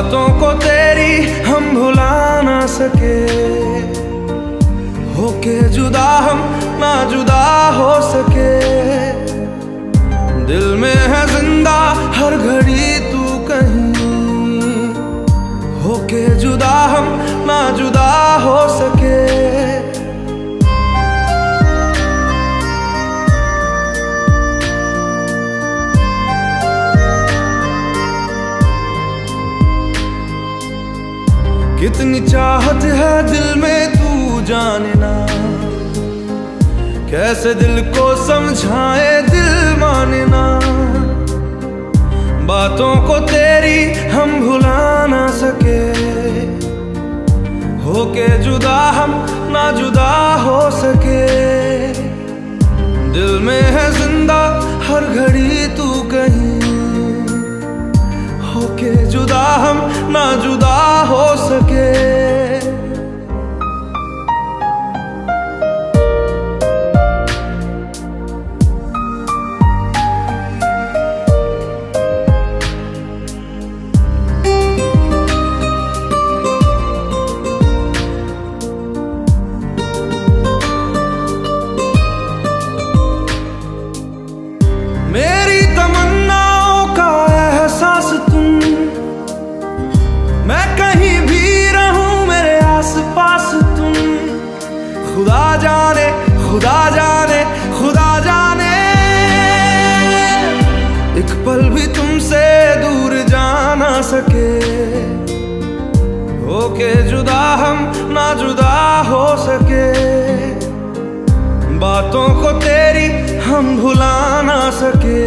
बातों को तेरी हम भुला ना सके। होके जुदा हम ना जुदा हो सके। कितनी चाहत है दिल में तू जाने ना कैसे दिल को समझाए दिल माने ना बातों को तेरी हम भुला ना सके। होके जुदा हम ना जुदा हो सके। दिल में है ज़िंदा हर घड़ी तू कहीं। होके जुदा हम ना जुदा हो सके होके जुदा हम ना जुदा हो सके। बातों को तेरी हम भुला ना सके।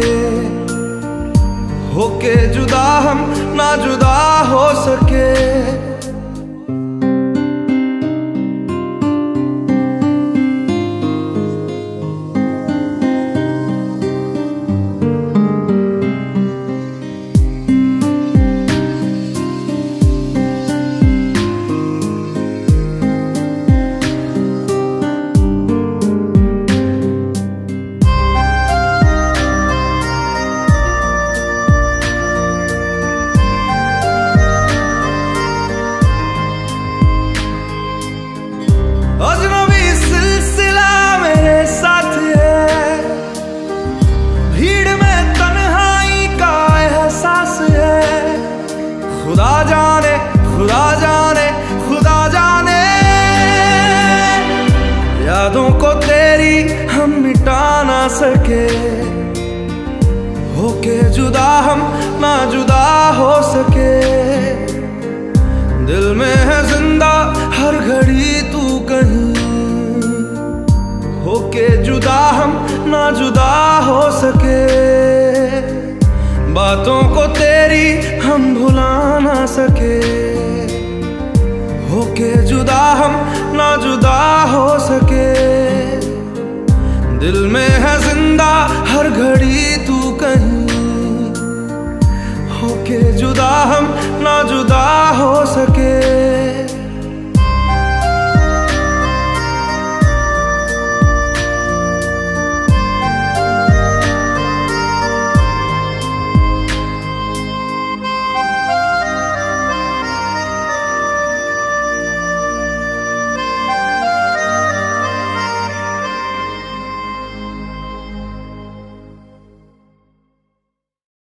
होके जुदा हम ना जुदा हो सके। सके होके जुदा हम ना जुदा हो सके। दिल में है ज़िंदा हर घड़ी तू कहीं। होके जुदा हम ना जुदा हो सके। बातों को तेरी हम भुला ना सके। होके जुदा हम ना जुदा हो सके। दिल में है ज़िंदा हर घड़ी तू कहीं होके जुदा हम ना जुदा हो।